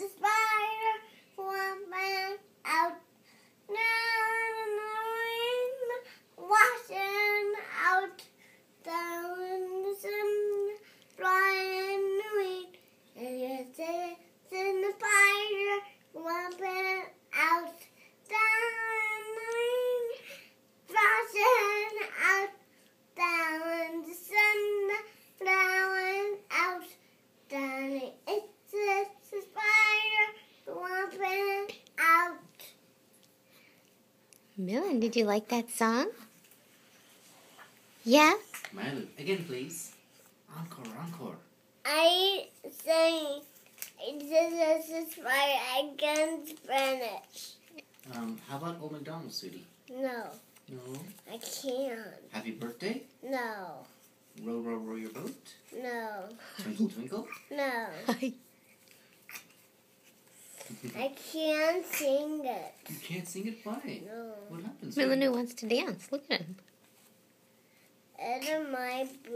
it's Millen, did you like that song? Yeah? Milo, again, please. Encore, encore. I say This is it's a spider again Spanish. Um, how about Old McDonald, sweetie? No, No. I can't. Happy birthday? No, Row, row, row your boat. no, Twinkle, twinkle. no. I can't sing it. You can't sing it. Why? No. What happens? Millen who wants to dance. Look at him. Out of my boo boo. See?